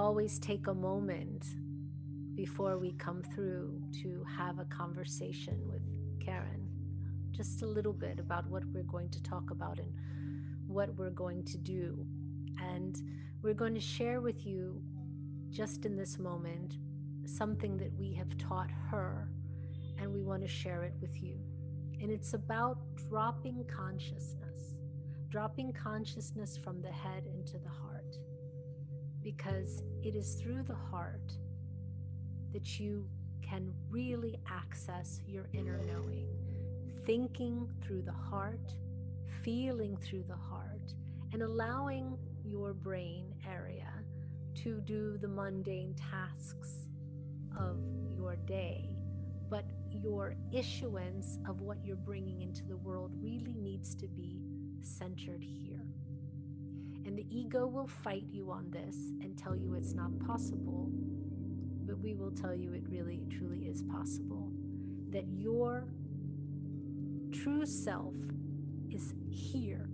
always take a moment before we come through to have a conversation with Karen, just a little bit about what we're going to talk about and what we're going to do. And we're going to share with you, just in this moment, something that we have taught her, and we want to share it with you. And it's about dropping consciousness, dropping consciousness from the head into the heart. Because it is through the heart that you can really access your inner knowing, thinking through the heart, feeling through the heart, and allowing your brain area to do the mundane tasks of your day. But your issuance of what you're bringing into the world really needs to be centered here. And the ego will fight you on this and tell you it's not possible but we will tell you it really, truly is possible. That your true self is here,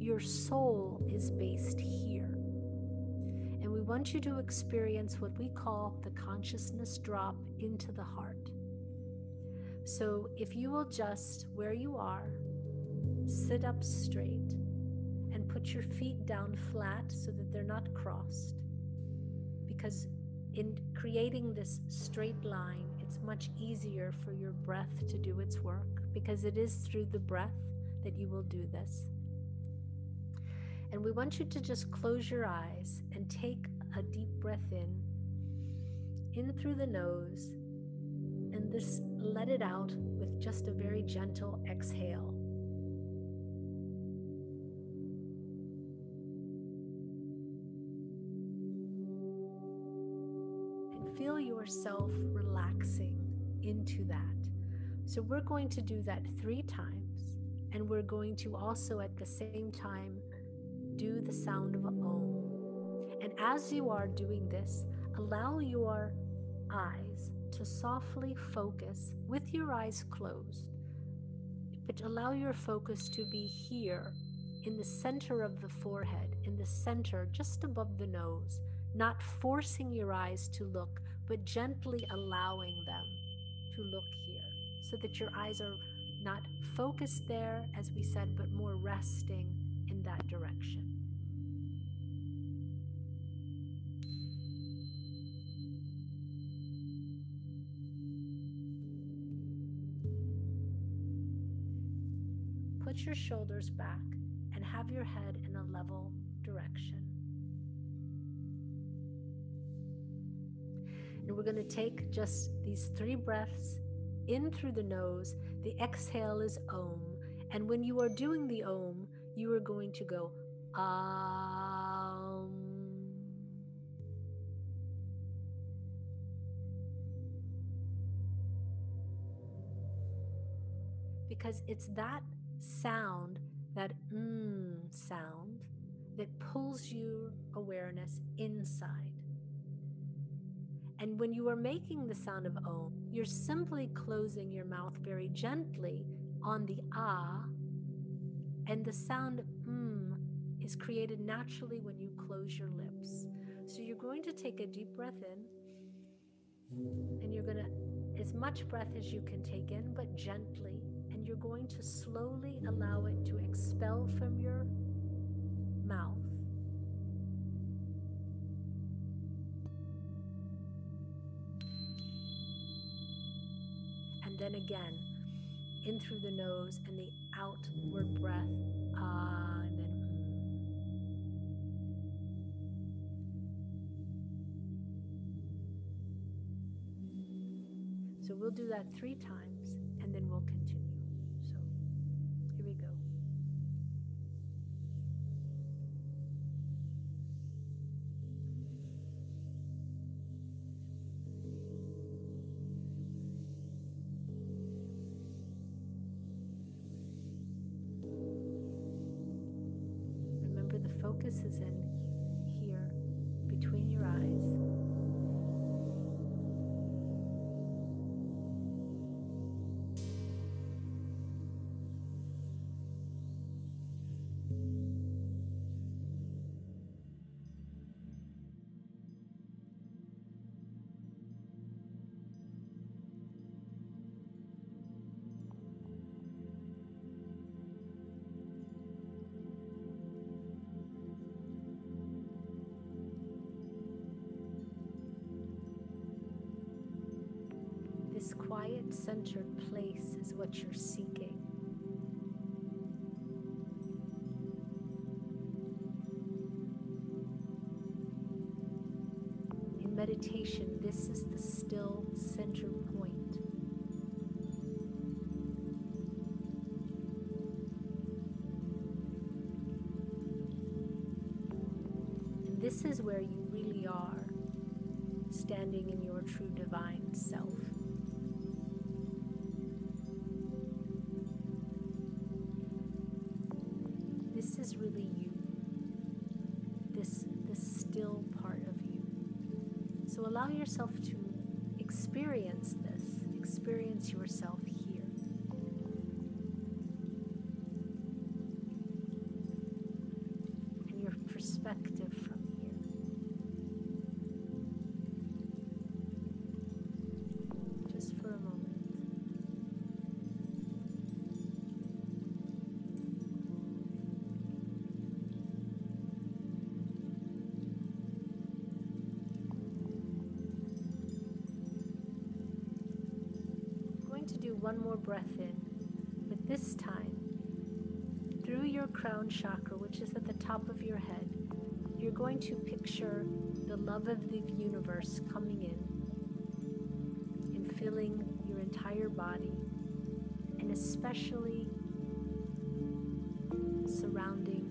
your soul is based here. And we want you to experience what we call the consciousness drop into the heart. So if you will just, where you are, sit up straight put your feet down flat so that they're not crossed. Because in creating this straight line, it's much easier for your breath to do its work because it is through the breath that you will do this. And we want you to just close your eyes and take a deep breath in, in through the nose, and this let it out with just a very gentle exhale. Yourself relaxing into that. So we're going to do that three times. And we're going to also at the same time do the sound of Om. And as you are doing this, allow your eyes to softly focus with your eyes closed. But allow your focus to be here in the center of the forehead, in the center, just above the nose, not forcing your eyes to look, but gently allowing them to look here so that your eyes are not focused there, as we said, but more resting in that direction. Put your shoulders back and have your head in a level direction. Going to take just these three breaths in through the nose. The exhale is Om. And when you are doing the Om, you are going to go Om. Because it's that sound, that mm sound, that pulls your awareness inside. And when you are making the sound of Om, you're simply closing your mouth very gently on the ah, and the sound mm is created naturally when you close your lips. So you're going to take a deep breath in, and you're going to, as much breath as you can take in, but gently, and you're going to slowly allow it to expel from your then again, in through the nose and the outward breath. Ah, and then. So we'll do that three times focus is centered place is what you're seeking. In meditation, this is the still center point. This is where you really are standing in your true divine self. Yourself to experience this. Experience yourself do one more breath in, but this time, through your crown chakra, which is at the top of your head, you're going to picture the love of the universe coming in and filling your entire body, and especially surrounding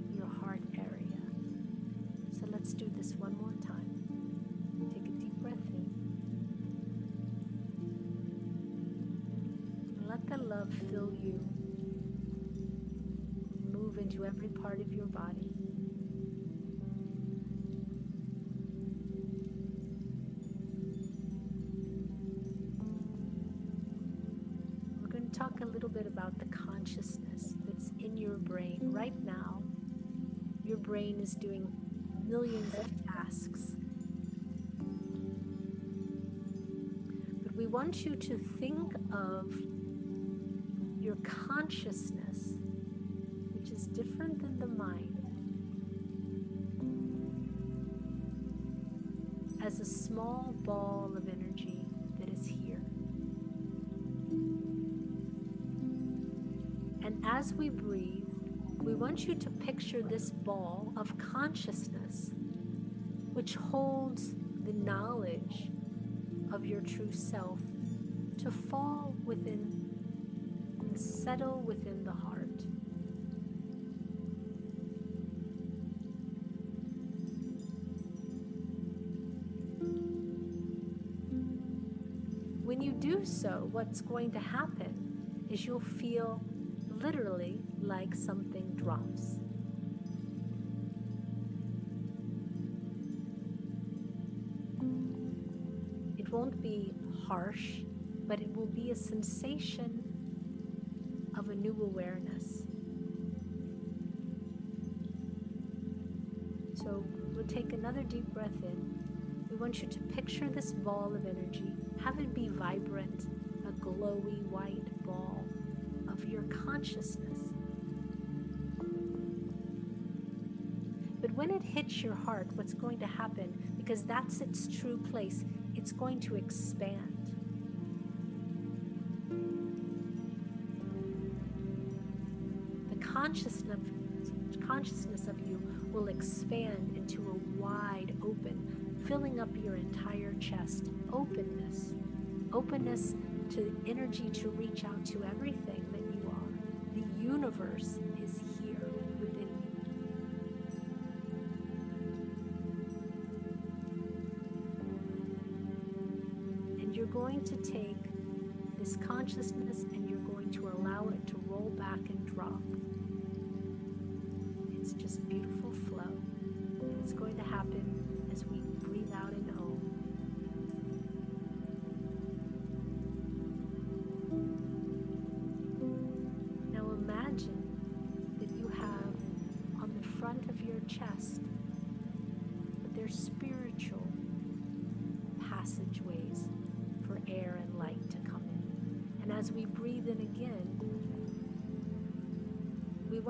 Into every part of your body. We're going to talk a little bit about the consciousness that's in your brain right now. Your brain is doing millions of tasks. But we want you to think of your consciousness, is different than the mind, as a small ball of energy that is here. And as we breathe, we want you to picture this ball of consciousness, which holds the knowledge of your true self, to fall within and settle within the heart. Do so, what's going to happen is you'll feel literally like something drops. It won't be harsh, but it will be a sensation of a new awareness. So we'll take another deep breath in. Want you to picture this ball of energy, have it be vibrant, a glowy white ball of your consciousness. But when it hits your heart, what's going to happen, because that's its true place, it's going to expand. The consciousness, consciousness of you will expand into a wide open, filling up your entire chest. Openness. Openness to energy to reach out to everything that you are. The universe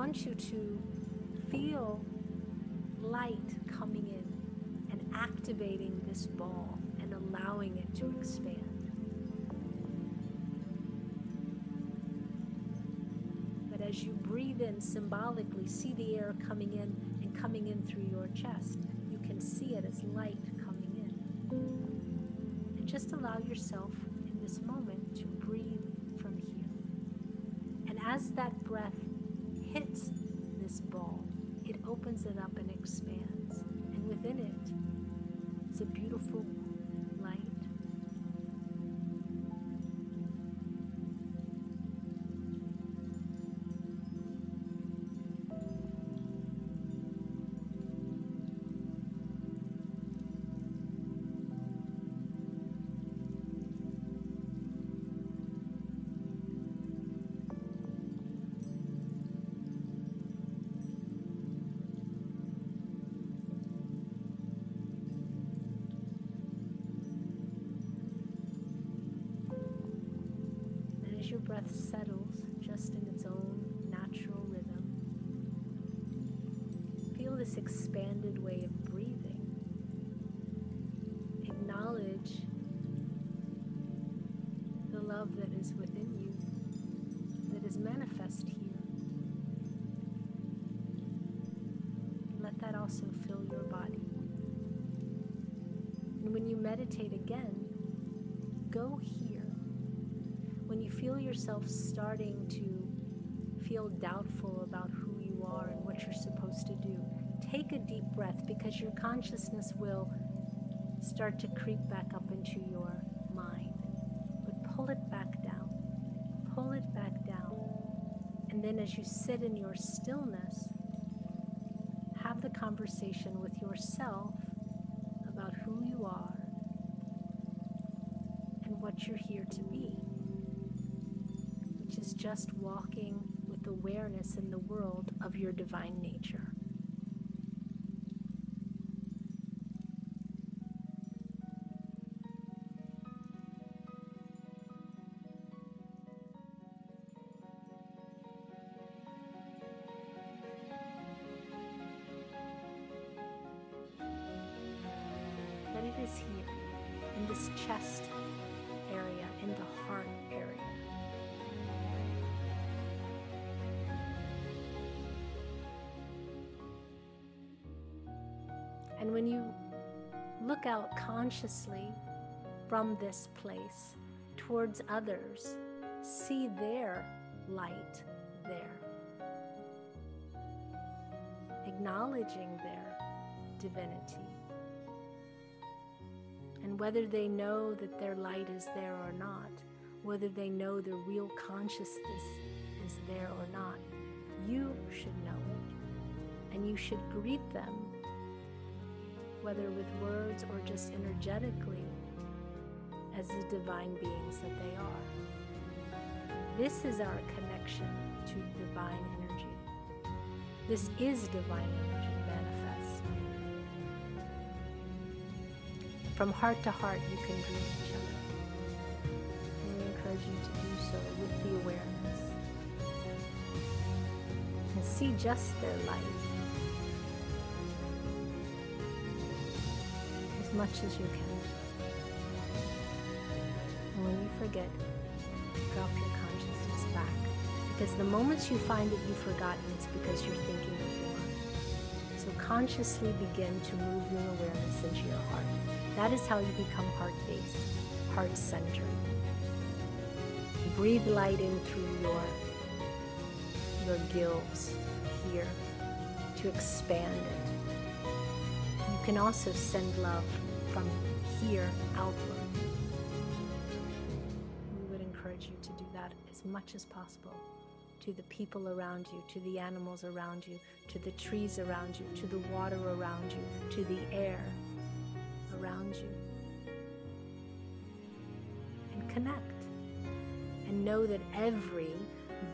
want you to feel light coming in and activating this ball and allowing it to expand. But as you breathe in symbolically, see the air coming in and coming in through your chest. You can see it as light coming in. And just allow yourself in this moment to breathe from here. And as that breath hits this ball, it opens it up and expands. And within it is a beautiful your breath settles just in its own natural rhythm, feel this expanded way of breathing. Acknowledge the love that is within you, that is manifest here. Let that also fill your body. And when you meditate again, go here when you feel yourself starting to feel doubtful about who you are and what you're supposed to do, take a deep breath because your consciousness will start to creep back up into your mind. But pull it back down. Pull it back down. And then as you sit in your stillness, have the conversation with yourself about who you are and what you're here to be is just walking with awareness in the world of your divine nature. That it is here, in this chest area, in the heart area. And when you look out consciously from this place towards others, see their light there, acknowledging their divinity. And whether they know that their light is there or not, whether they know the real consciousness is there or not, you should know it. And you should greet them whether with words or just energetically, as the divine beings that they are. This is our connection to divine energy. This is divine energy manifest. From heart to heart, you can greet each other. And we encourage you to do so with the awareness. And see just their light much as you can. And when you forget, drop your consciousness back. Because the moments you find that you've forgotten, it's because you're thinking of more. So consciously begin to move your awareness into your heart. That is how you become heart-based, heart-centered. Breathe light in through your, your gills here to expand it. Can also send love from here outward. We would encourage you to do that as much as possible to the people around you, to the animals around you, to the trees around you, to the water around you, to the air around you. And connect. And know that every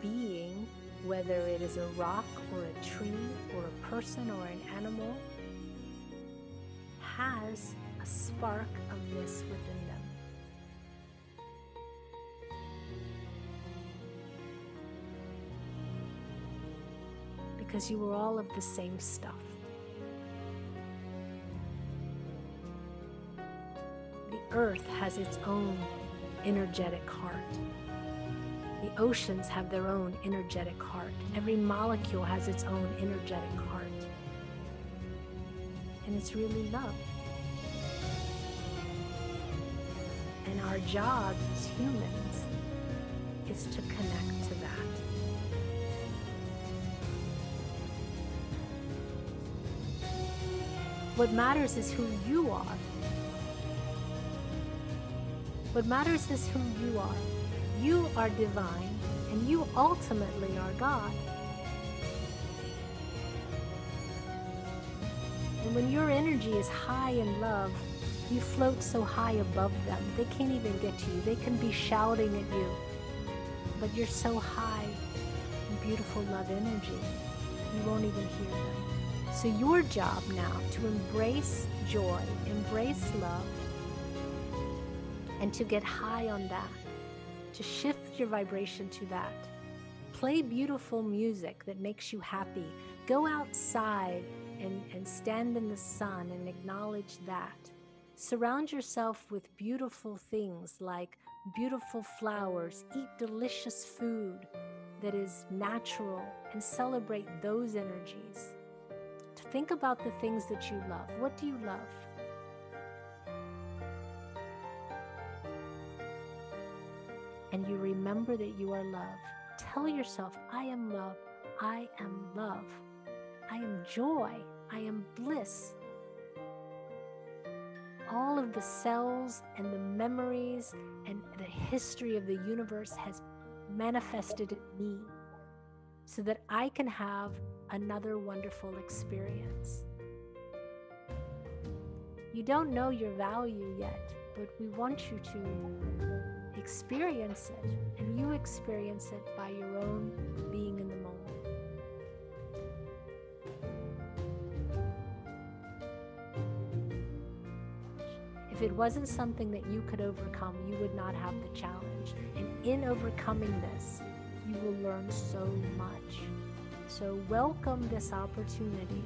being, whether it is a rock or a tree or a person or an animal, has a spark of this within them. Because you were all of the same stuff. The earth has its own energetic heart. The oceans have their own energetic heart. Every molecule has its own energetic heart. And it's really love. And our job as humans is to connect to that. What matters is who you are. What matters is who you are. You are divine, and you ultimately are God. When your energy is high in love, you float so high above them, they can't even get to you. They can be shouting at you, but you're so high in beautiful love energy, you won't even hear them. So, your job now to embrace joy, embrace love, and to get high on that, to shift your vibration to that. Play beautiful music that makes you happy. Go outside and, and stand in the sun and acknowledge that. Surround yourself with beautiful things like beautiful flowers, eat delicious food that is natural, and celebrate those energies. To think about the things that you love. What do you love? And you remember that you are love. Tell yourself, I am love. I am love. I am joy. I am bliss. All of the cells and the memories and the history of the universe has manifested in me so that I can have another wonderful experience. You don't know your value yet, but we want you to experience it, and you experience it by your own being it wasn't something that you could overcome, you would not have the challenge. And in overcoming this, you will learn so much. So, welcome this opportunity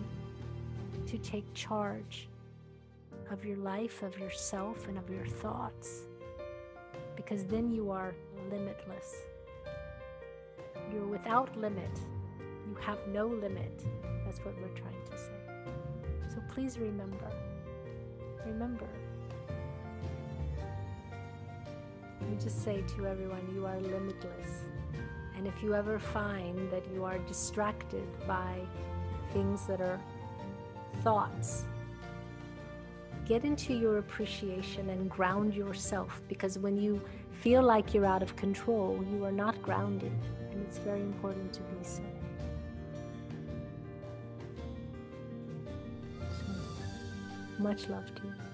to take charge of your life, of yourself, and of your thoughts, because then you are limitless. You're without limit. You have no limit. That's what we're trying to say. So, please remember. Remember. Just say to everyone, you are limitless. And if you ever find that you are distracted by things that are thoughts, get into your appreciation and ground yourself because when you feel like you're out of control, you are not grounded. And it's very important to be so much love to you.